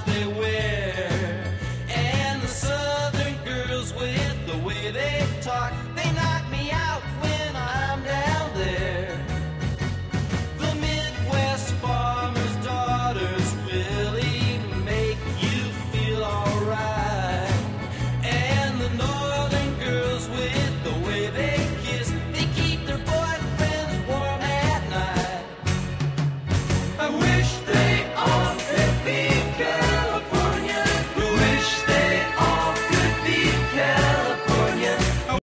they wear. And the southern girls with the way they talk.